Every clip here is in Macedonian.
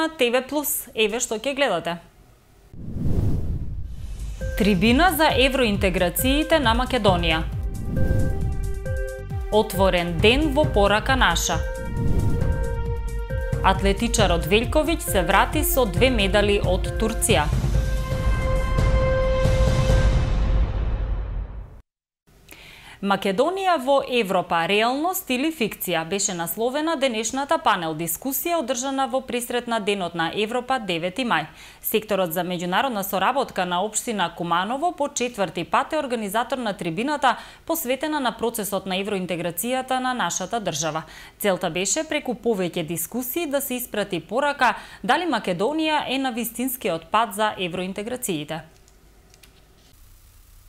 На ТВ Плюс, еве што ќе гледате. Трибина за евроинтеграциите на Македонија. Отворен ден во порака наша. Атлетичарот Велковиќ се врати со две медали од Турција. Македонија во Европа, реалност или фикција, беше насловена денешната панел дискусија одржана во пресрет на Денот на Европа 9 мај. Секторот за меѓународна соработка на општина Куманово по четврти пат е организатор на трибината посветена на процесот на евроинтеграцијата на нашата држава. Целта беше преку повеќе дискусии да се испрати порака дали Македонија е на вистинскиот пат за евроинтеграциите.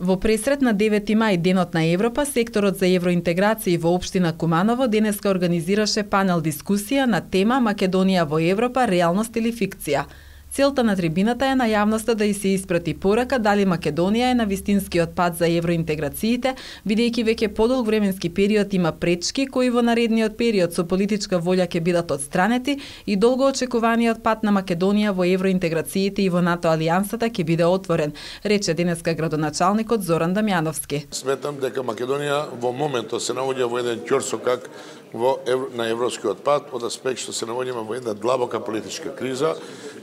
Во пресрет на 9 мај, Денот на Европа, секторот за евроинтеграција во општина Куманово денеска организираше панел дискусија на тема Македонија во Европа, реалност или фикција. Целта на трибината е на јавноста да и се испрати порака дали Македонија е на вистинскиот пат за евроинтеграциите, бидејќи веќе подолг временски период има пречки кои во наредниот период со политичка волја ќе бидат отстранети и долго очекуваниот пат на Македонија во евроинтеграциите и во НАТО алијансата ќе биде отворен, рече денеска градоначалникот Зоран Дамјановски. Сметам дека Македонија во моментот се наоѓа во еден ќорсокак во на европскиот пат од аспект што се наоѓаме во една длабока политичка криза,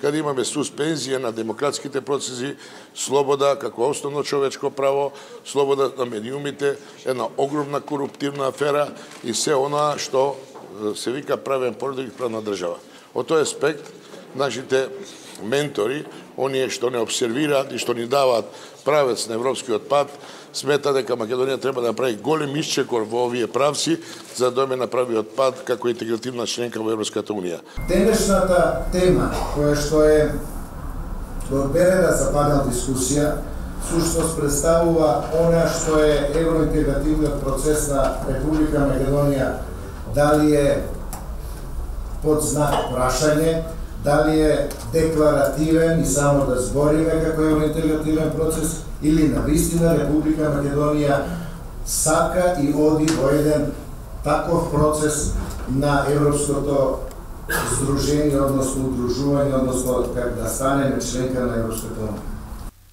каде имаме суспензија на демократските процеси, слобода како основно човечко право, слобода на медиумите, една огромна коруптивна афера и се она што се вика правен породик правна држава. Од тој аспект, нашите ментори, оние што не обсервираат и што ни даваат правец на европскиот пат, смета дека Македонија треба да направи голем исчекор во овие правци за да доме направи пат како интегративна членка во Европската Унија. Денешната тема која што е одберена за панел дискусија сушност представува она што е евроинтегративниот процес на Република Македонија дали е под знак прашање дали е декларативен и само да збориме како интегративен процес или на вистина Република Македонија сака и оди во еден таков процес на европското здружение, односно удружување, односно как да станеме членка на Европската Унија.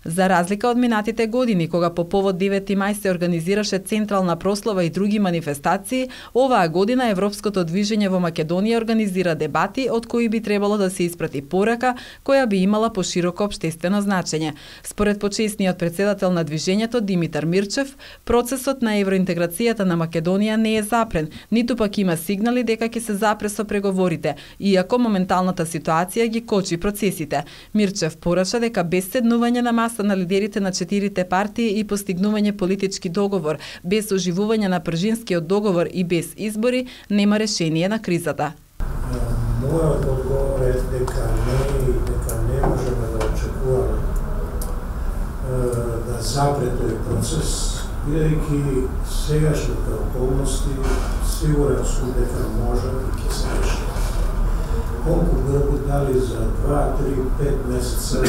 За разлика од минатите години, кога по повод 9 мај се организираше централна прослава и други манифестации, оваа година Европското движење во Македонија организира дебати од кои би требало да се испрати порака која би имала пошироко обштествено значење. Според почесниот председател на движењето Димитар Мирчев, процесот на евроинтеграцијата на Македонија не е запрен, ниту пак има сигнали дека ќе се запре со преговорите, иако моменталната ситуација ги кочи процесите. Мирчев пораша дека без седнување на маса на лидерите на четирите партии и постигнување политички договор, без оживување на пржинскиот договор и без избори, нема решение на кризата. Мојот одговор е дека не дека не можеме да очекуваме да запре тој процес, бидејќи сегашните околности сигурен сум дека може и ќе се реши. Колку би дали за 2, 3, 5 месеца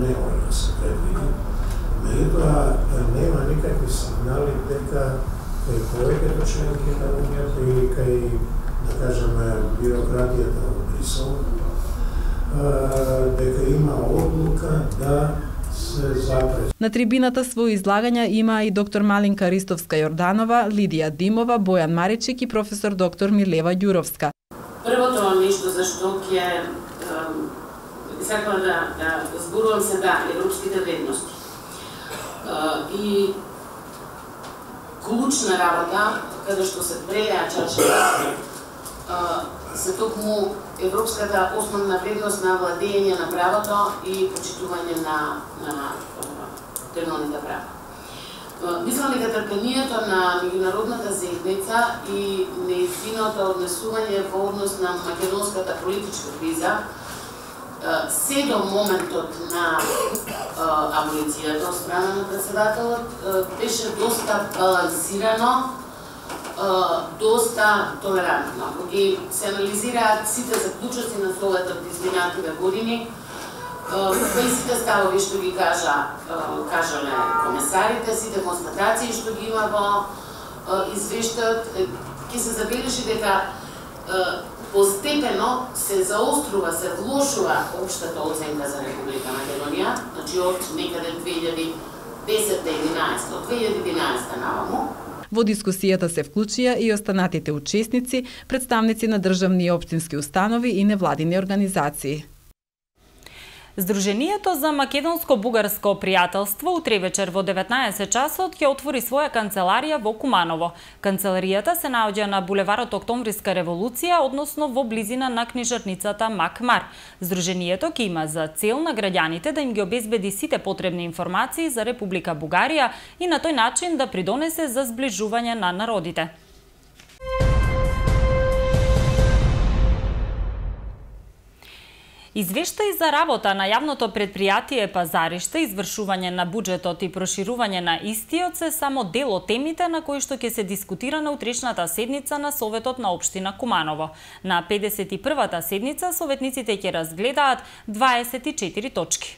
не може да се предвиди. Меѓутоа, нема никакви сигнали дека кај повеќето членки на Унијата или кај, да кажеме, бюрократијата во Брисел, дека има одлука да На трибината своји излагања има и доктор Малинка Ристовска Јорданова, Лидија Димова, Бојан Маричик и професор доктор Милева Ѓуровска. Првото нешто за што ќе сакам да, да зборувам се да, европските вредности. И клучна работа, каде што се преја чашата, се токму европската основна вредност на владење на правото и почитување на, на темелните права. Мислам дека трпението на меѓународната заедница и неизиното однесување во однос на македонската политичка криза се до моментот на аболицијата од страна на председателот беше доста балансирано, доста толерантно. Ако ги се анализираат сите заклучоци на словата од изминативе години, кои сите ставови што ги кажа, кажале комесарите, сите констатации што ги има во извештајот, ќе се забележи дека постепено се заострува, се влошува општата оценка за Република Македонија, значи од некаде 2010-2011, од 2011 наваму, Во дискусијата се вклучија и останатите учесници, представници на државни и општински установи и невладини организации. Здруженијето за македонско-бугарско пријателство утре вечер во 19 часот ќе отвори своја канцеларија во Куманово. Канцеларијата се наоѓа на булеварот Октомвриска револуција, односно во близина на книжарницата Макмар. Здруженијето ќе има за цел на граѓаните да им ги обезбеди сите потребни информации за Република Бугарија и на тој начин да придонесе за зближување на народите. Извештај за работа на јавното предпријатие Пазариште, извршување на буџетот и проширување на истиот се само дел од темите на кои што ќе се дискутира на утрешната седница на Советот на Обштина Куманово. На 51-та седница советниците ќе разгледаат 24 точки.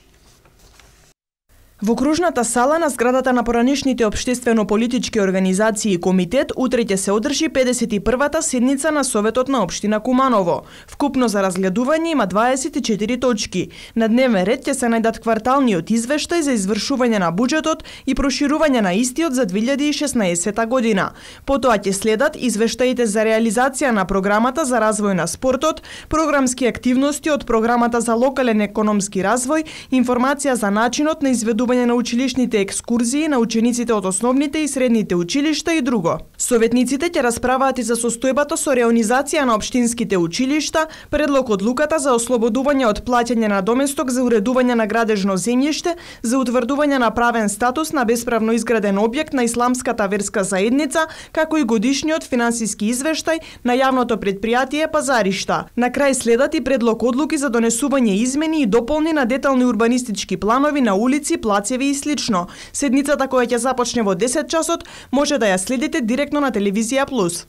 Во кружната сала на зградата на поранишните обштествено-политички организации и комитет утре ќе се одржи 51-та седница на Советот на Обштина Куманово. Вкупно за разгледување има 24 точки. На дневен ред ќе се најдат кварталниот извештај за извршување на буџетот и проширување на истиот за 2016 година. Потоа ќе следат извештаите за реализација на програмата за развој на спортот, програмски активности од програмата за локален економски развој, информација за начинот на изведување организување на училишните екскурзии на учениците од основните и средните училишта и друго. Советниците ќе расправаат и за состојбата со реонизација на општинските училишта, предлог од луката за ослободување од плаќање на доместок за уредување на градежно земјиште, за утврдување на правен статус на бесправно изграден објект на исламската верска заедница, како и годишниот финансиски извештај на јавното предпријатие Пазаришта. На крај следат и предлог одлуки за донесување измени и дополни на детални урбанистички планови на улици, плаци плацеви и слично. Седницата која ќе започне во 10 часот може да ја следите директно на телевизија Плюс.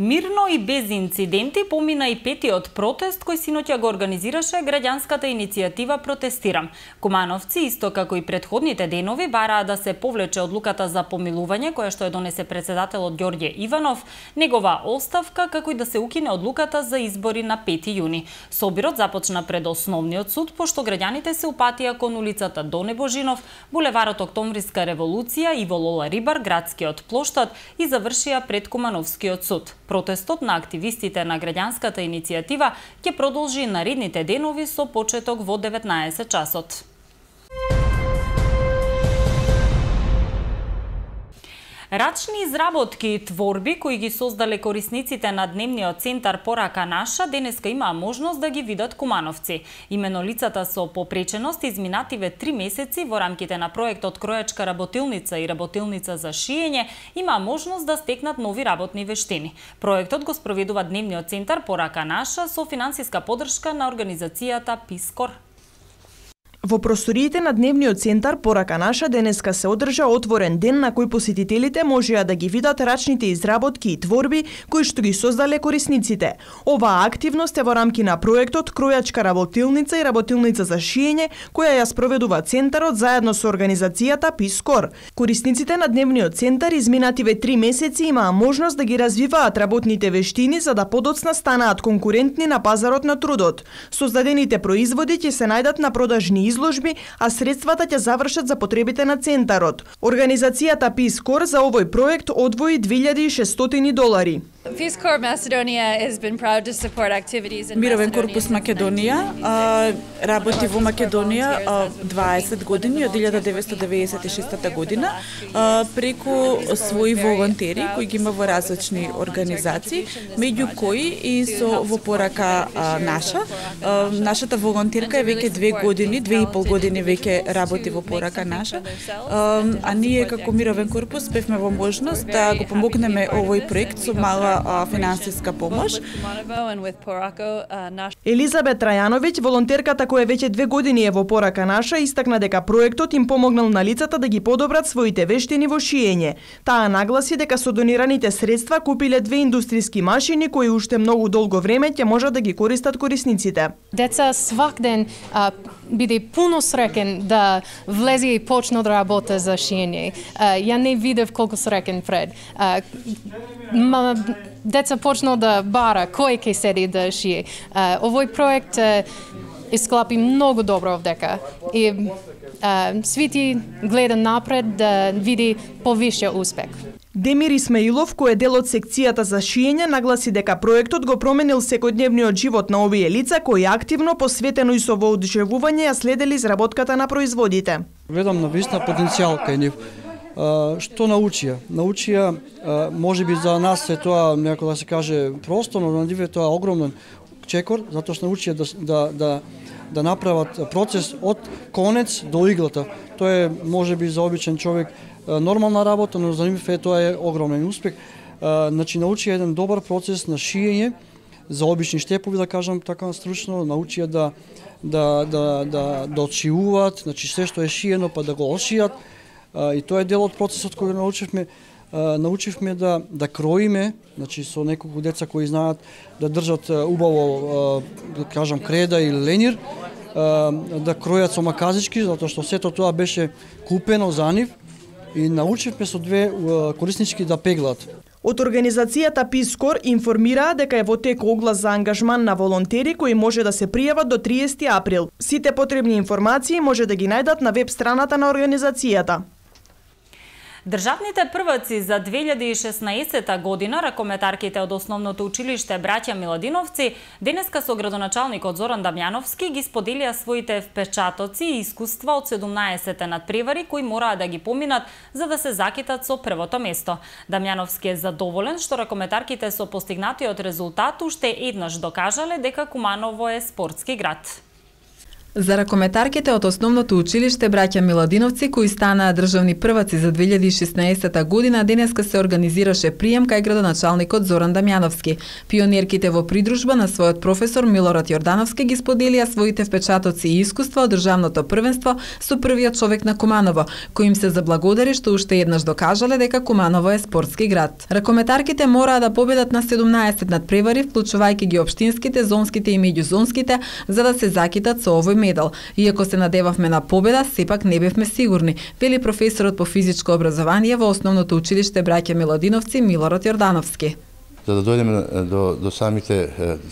Мирно и без инциденти помина и петиот протест кој синоќа го организираше граѓанската иницијатива Протестирам. Кумановци, исто како и предходните денови, бараа да се повлече одлуката за помилување која што ја донесе председателот Ѓорѓе Иванов, негова оставка како и да се укине одлуката за избори на 5 јуни. Собирот започна пред основниот суд пошто граѓаните се упатија кон улицата Доне Божинов, булеварот Октомвриска револуција и Волола Рибар, градскиот плоштад и завршија пред Кумановскиот суд. Протестот на активистите на граѓанската иницијатива ќе продолжи наредните денови со почеток во 19 часот. Рачни изработки и творби кои ги создале корисниците на дневниот центар Порака наша денеска имаа можност да ги видат кумановци. Имено лицата со попреченост изминативе три месеци во рамките на проектот Кројачка работилница и работилница за шиење има можност да стекнат нови работни вештини. Проектот го спроведува дневниот центар Порака наша со финансиска подршка на организацијата Пискор. Во просториите на дневниот центар Порака наша денеска се одржа отворен ден на кој посетителите можеа да ги видат рачните изработки и творби кои што ги создале корисниците. Оваа активност е во рамки на проектот Кројачка работилница и работилница за шиење која ја спроведува центарот заедно со организацијата Пискор. Корисниците на дневниот центар изминативе три месеци имаа можност да ги развиваат работните вештини за да подоцна станаат конкурентни на пазарот на трудот. Создадените производи ќе се најдат на продажни изложби, а средствата ќе завршат за потребите на центарот. Организацијата Peace Corps за овој проект одвои 2600 долари. Мировен корпус Македонија работи во Македонија 20 години од 1996 година преку своји волонтери кои ги има во различни организации, меѓу кои и со во порака наша. Нашата волонтерка е веќе две години, две и пол години веќе работи во порака наша. А ние како Мировен корпус бевме во можност да го помогнеме овој проект со мала финансиска помош. Елизабет Трајановиќ, волонтерката која веќе две години е во порака наша, истакна дека проектот им помогнал на лицата да ги подобрат своите вештини во шиење. Таа нагласи дека со донираните средства купиле две индустријски машини кои уште многу долго време ќе можат да ги користат корисниците. Деца свак ден биде пуно среќен да влезе и почне да работи за шиење. Ја не видев колку среќен пред. Ма, деца почнал да бара кој ќе седи да шие. Овој проект исклапи многу добро овдека. И Свити гледа напред да види повише успех. Демир Исмаилов, кој е дел од секцијата за шиење, нагласи дека проектот го променил секојдневниот живот на овие лица кои активно посветено и со воодушевување ја следели изработката на производите. Ведам на вистина потенцијал кај нив. Што научија? Научија, може би за нас е тоа, некој да се каже, просто, но на нив е тоа огромен чекор, затоа што научија да, да, да, да да направат процес од конец до иглата. Тоа е можеби за обичен човек нормална работа, но за нив е тоа е огромен успех. Значи научи еден добар процес на шиење за обични штепови, да кажам така стручно, научија да да да да да отшиуваат, значи се што е шиено па да го ошијат. И тоа е дел од процесот кој го научивме научивме да да кроиме, значи со неколку деца кои знаат да држат убаво да кажам креда или ленир, да кројат со маказички, затоа што сето тоа беше купено за нив и научивме со две кориснички да пеглат. Од организацијата Пискор информираа дека е во тек оглас за ангажман на волонтери кои може да се пријават до 30 април. Сите потребни информации може да ги најдат на веб страната на организацијата. Државните прваци за 2016 година, ракометарките од основното училиште Браќа Миладиновци, денеска со градоначалникот Зоран Дамјановски ги споделија своите впечатоци и искуства од 17 надпревари кои мораа да ги поминат за да се закитат со првото место. Дамјановски е задоволен што ракометарките со постигнатиот резултат уште еднаш докажале дека Куманово е спортски град. За ракометарките од основното училиште браќа Миладиновци кои станаа државни прваци за 2016 година денеска се организираше прием кај градоначалникот Зоран Дамјановски. Пионерките во придружба на својот професор Милорад Јордановски ги споделија своите впечатоци и искуства од државното првенство со првиот човек на Куманово, кој им се заблагодари што уште еднаш докажале дека Куманово е спортски град. Ракометарките мораа да победат на 17 надпревари, вклучувајќи ги општинските, зонските и меѓузонските, за да се закитат со овој медал. Иако се надевавме на победа, сепак не бевме сигурни, вели професорот по физичко образование во основното училиште браќа Миладиновци Милород Јордановски за да дојдеме до, до самите,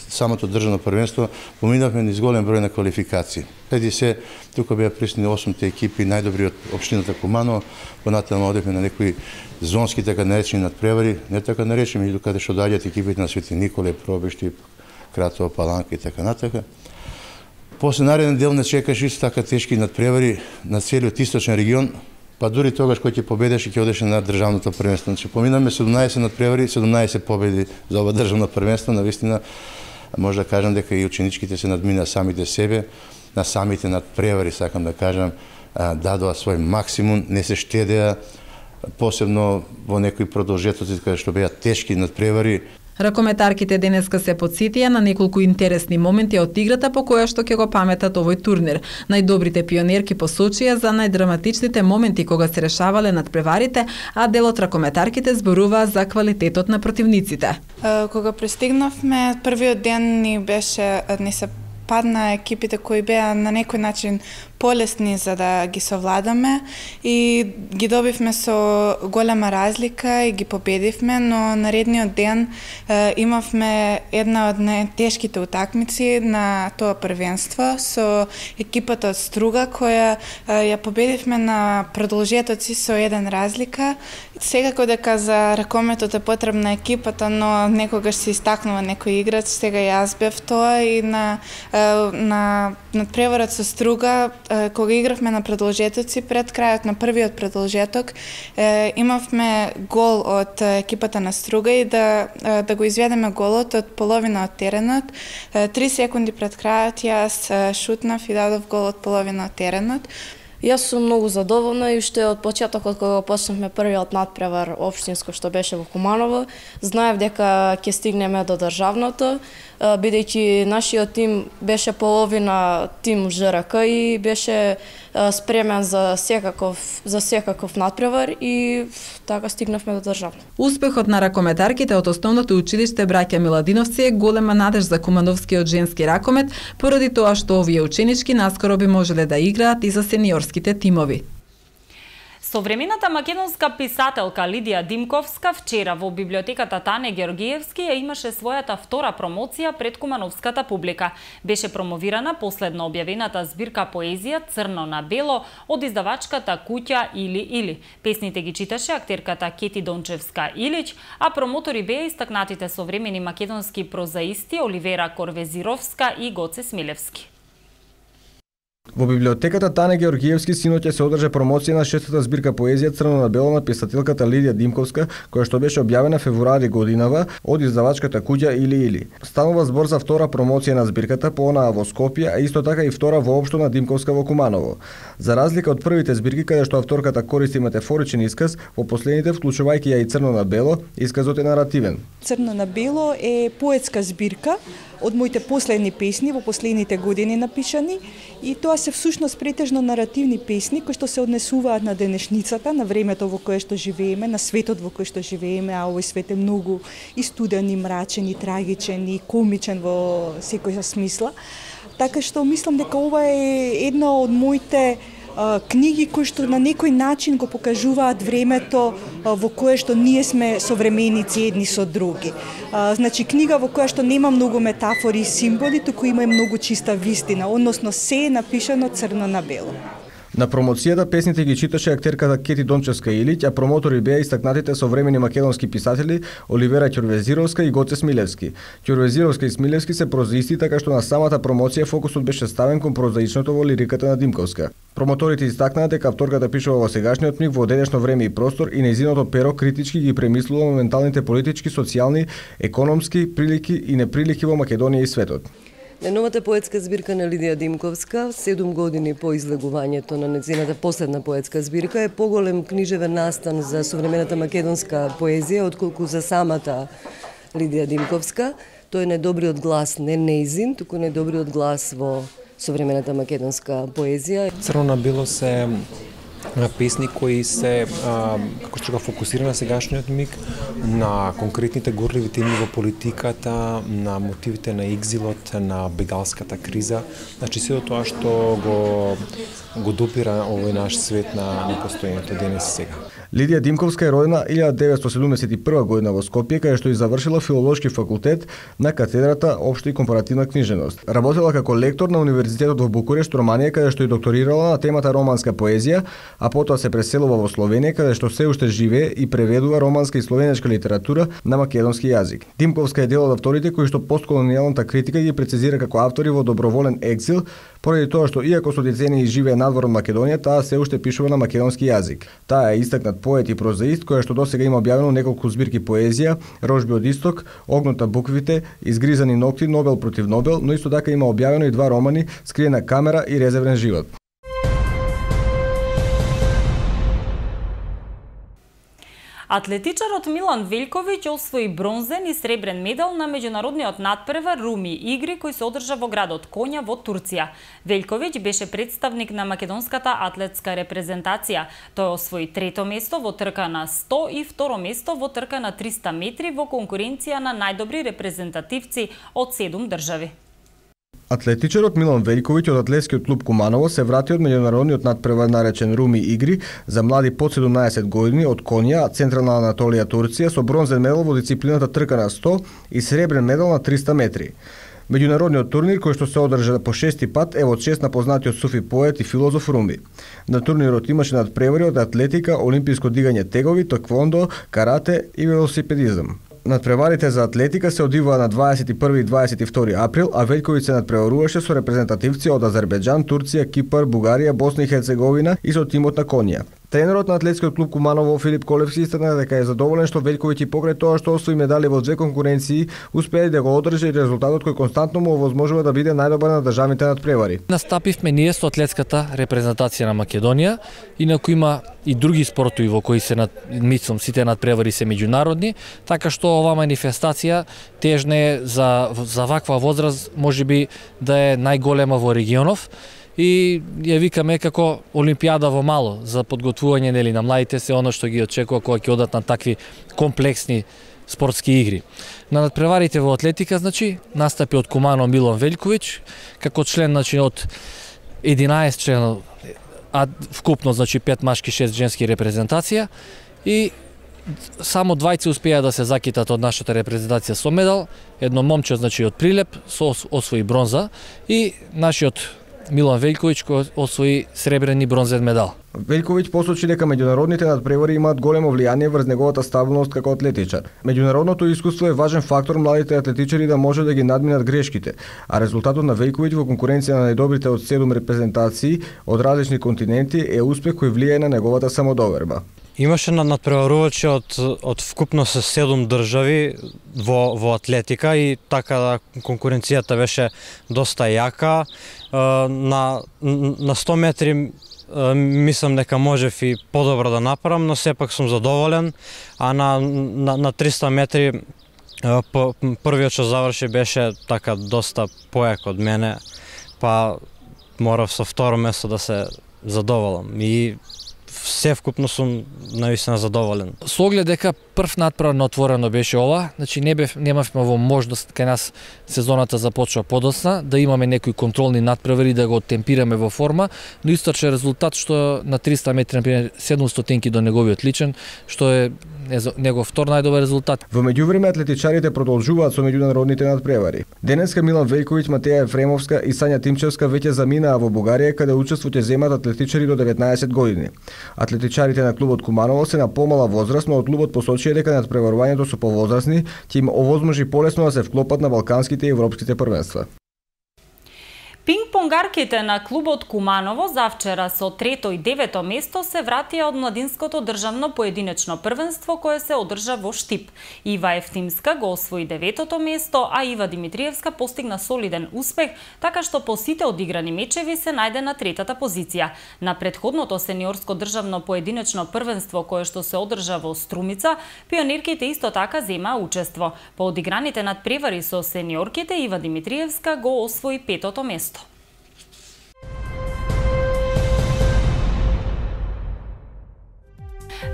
самото државно првенство, поминавме низ голем број на квалификации. Преди се, тука беа присни 8 екипи, најдобри од општината Кумано, понатаму одевме на некои зонски така наречени надпревари, не така наречени, меѓу каде што доаѓаат екипите на Свети Николе, Пробишти, Кратова, Паланка и така натака. После нареден дел не чекаш исто така тешки надпревари на целиот источен регион, па дури тогаш кој ќе победеше ќе одеше на државното првенство. Значи поминаме 17 надпревари, 17 победи за ова државно првенство, на вистина може да кажам дека и ученичките се надмина самите себе, на самите надпревари, сакам да кажам, дадоа свој максимум, не се штедеа, посебно во некои продолжетоци каде што беа тешки надпревари, Ракометарките денеска се подсетија на неколку интересни моменти од играта по која што ќе го паметат овој турнир. Најдобрите пионерки посочија за најдраматичните моменти кога се решавале над преварите, а делот ракометарките зборуваа за квалитетот на противниците. Кога пристигнавме, првиот ден ни беше не се падна екипите кои беа на некој начин полесни за да ги совладаме и ги добивме со голема разлика и ги победивме, но наредниот ден е, имавме една од најтешките утакмици на тоа првенство со екипата од Струга која е, ја победивме на продолжетоци со еден разлика. Секако дека за ракометот е потребна екипата, но некогаш се истакнува некој играч, сега јас бев тоа и на на надпреварот со Струга кога игравме на продолжетоци, пред крајот на првиот продолжеток, имавме гол од екипата на Струга и да, да го изведеме голот од половина од теренот. Три секунди пред крајот јас шутнав и дадов гол од половина од теренот. Јас сум многу задоволна и уште од почетокот кога почнавме првиот надпревар општинско што беше во Куманово, знаев дека ќе стигнеме до државното, бидејќи нашиот тим беше половина тим ЖРК и беше спремен за секаков за секаков надпревар и така стигнавме до државно. Успехот на ракометарките од основното училиште браќа Миладиновци е голема надеж за Кумановскиот женски ракомет, поради тоа што овие ученички наскоро би можеле да играат и за сениорски сениорските тимови. Современата македонска писателка Лидија Димковска вчера во библиотеката Тане Георгиевски ја имаше својата втора промоција пред кумановската публика. Беше промовирана последно објавената збирка поезија Црно на бело од издавачката Куќа или или. Песните ги читаше актерката Кети Дончевска Илич, а промотори беа истакнатите современи македонски прозаисти Оливера Корвезировска и Гоце Смилевски. Во библиотеката Тане Георгиевски синоќа се одржа промоција на шестата збирка поезија Црно на бело на писателката Лидија Димковска, која што беше објавена февруари годинава од издавачката Куѓа или или. Станува збор за втора промоција на збирката по онаа во Скопје, а исто така и втора воопшто на Димковска во Куманово. За разлика од првите збирки каде што авторката користи метафоричен исказ, во последните вклучувајќи ја и Црно на бело, исказот е наративен. Црно на бело е поетска збирка од моите последни песни во последните години напишани и тоа се всушност претежно наративни песни кои што се однесуваат на денешницата, на времето во кое што живееме, на светот во кој што живееме, а овој свет е многу и студен, и мрачен, и трагичен, и комичен во секоја смисла. Така што мислам дека ова е една од моите книги кои што на некој начин го покажуваат времето во кое што ние сме современици едни со други. Значи книга во која што нема многу метафори и символи, туку има и многу чиста вистина, односно се е напишано црно на бело. На промоцијата песните ги читаше актерката Кети Дончевска Илиќ, а промотори беа истакнатите современи македонски писатели Оливера Ќурвезировска и Гоце Смилевски. Ќурвезировска и Смилевски се прозаисти така што на самата промоција фокусот беше ставен кон прозаичното во лириката на Димковска. Промоторите истакнаа дека авторката пишува во сегашниот миг во денешно време и простор и незиното перо критички ги премислува моменталните политички, социјални, економски прилики и неприлики во Македонија и светот. Новата поетска збирка на Лидија Димковска, 7 години по излегувањето на незината последна поетска збирка, е поголем книжевен настан за современата македонска поезија, отколку за самата Лидија Димковска. Тој е недобриот глас не неизин, туку недобриот глас во современата македонска поезија. Црно на било се песни кои се а, како што го фокусира на сегашниот миг на конкретните горливи теми во политиката, на мотивите на екзилот, на бегалската криза, значи се тоа што го го допира овој наш свет на, на постојањето денес и сега. Лидија Димковска е родена 1971 година во Скопје, каде што и завршила филолошки факултет на катедрата Обшта и компаративна книжевност. Работела како лектор на Универзитетот во Букурешт, Романија, каде што и докторирала на темата романска поезија, а потоа се преселува во Словенија, каде што се уште живее и преведува романска и словенечка литература на македонски јазик. Димковска е дел од авторите кои што постколонијалната критика ги прецизира како автори во доброволен екзил, поради тоа што иако со децении живее надвор од Македонија, таа се уште пишува на македонски јазик. Таа е истакнат поет и прозаист која што досега има објавено неколку збирки поезија, Рожби од исток, Огнота буквите, Изгризани ногти, Нобел против Нобел, но исто така има објавено и два романи Скриена камера и Резервен живот. Атлетичарот Милан Велковиќ освои бронзен и сребрен медал на меѓународниот надпревар Руми игри кој се одржа во градот Конја во Турција. Велковиќ беше представник на македонската атлетска репрезентација. Тој освои трето место во трка на 100 и второ место во трка на 300 метри во конкуренција на најдобри репрезентативци од 7 држави. Атлетичарот Милан Великовиќ од атлетскиот клуб Куманово се врати од меѓународниот надпревар наречен Руми игри за млади под 17 години од Конја, Централна Анатолија, Турција со бронзен медал во дисциплината трка на 100 и сребрен медал на 300 метри. Меѓународниот турнир кој што се одржа по шести пат е од чест на познатиот суфи поет и филозоф Руми. На турнирот имаше надпревари од атлетика, олимписко дигање тегови, таквондо, карате и велосипедизам. Надпреварите за атлетика се одиваа на 21 и 22 април, а Велјковиќ се надпреваруваше со репрезентативци од Азербеџан, Турција, Кипар, Бугарија, Босна и Херцеговина и со тимот на Конија. Тренерот на атлетскиот клуб Куманово Филип Колевски истакна дека е задоволен што Велковиќ и покрај тоа што освои медали во две конкуренции, успеа да го одржи резултатот кој константно му овозможува да биде најдобар на државните надпревари. Настапивме ние со атлетската репрезентација на Македонија, инаку има и други спортови во кои се над мислам сите надпревари се меѓународни, така што оваа манифестација тежне за за ваква возраст можеби да е најголема во регионов и ја викаме како Олимпијада во мало за подготвување нели на младите се оно што ги очекува кога ќе одат на такви комплексни спортски игри. На надпреварите во атлетика, значи, настапи од Кумано Милон Велјковиќ, како член, значи, од 11 членов, а вкупно, значи, 5 машки, 6 женски репрезентација и само двајци успеа да се закитат од нашата репрезентација со медал, едно момче, значи, од Прилеп, со освои бронза и нашиот Милан Велјковиќ кој освои сребрен и бронзен медал. Велјковиќ посочи дека меѓународните надпревари имаат големо влијание врз неговата стабилност како атлетичар. Меѓународното искуство е важен фактор младите атлетичари да може да ги надминат грешките, а резултатот на Велјковиќ во конкуренција на најдобрите од 7 репрезентации од различни континенти е успех кој влијае на неговата самодоверба. Имаше на надпреварувачи од од вкупно се седум држави во во атлетика и така да конкуренцијата беше доста јака. На на 100 метри мислам дека можев и подобро да направам, но сепак сум задоволен, а на на, на 300 метри првиот што заврши беше така доста појак од мене, па морав со второ место да се задоволам. И се вкупно сум наистина задоволен. Со оглед дека прв надправ на отворено беше ова, значи не бев немавме во можност кај нас сезоната започва подосна да имаме некои контролни натпревари да го темпираме во форма, но источен резултат што на 300 метри на 700 стотинки до неговиот личен, што е негов втор најдобар резултат. Во меѓувреме атлетичарите продолжуваат со меѓународните надпревари. Денеска Милан Велјковиќ, Матеја Ефремовска и Сања Тимчевска веќе заминаа во Бугарија каде учество ќе земат атлетичари до 19 години. Атлетичарите на клубот Куманово се на помала возраст, но од клубот посочи посочија дека надпреварувањето со повозрасни ќе им овозможи полесно да се вклопат на балканските и европските првенства. Пинг-понгарките на клубот Куманово завчера со трето и девето место се вратија од младинското државно поединечно првенство кое се одржа во Штип. Ива Ефтимска го освои деветото место, а Ива Димитриевска постигна солиден успех, така што по сите одиграни мечеви се најде на третата позиција. На предходното сениорско државно поединечно првенство кое што се одржа во Струмица, пионерките исто така зема учество. По одиграните надпревари со сениорките Ива Димитриевска го освои петото место.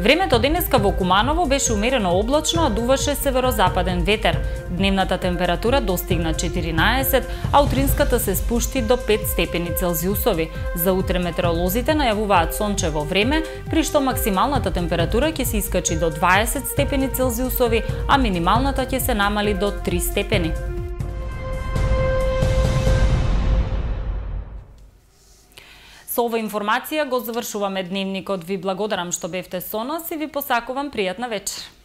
Времето денеска во Куманово беше умерено облачно, а дуваше северозападен ветер. Дневната температура достигна 14, а утринската се спушти до 5 степени Целзиусови. За утре метеоролозите најавуваат сончево време, при што максималната температура ќе се искачи до 20 степени Целзиусови, а минималната ќе се намали до 3 степени. Со ова информација го завршуваме дневникот. Ви благодарам што бевте со нас и ви посакувам пријатна вечер.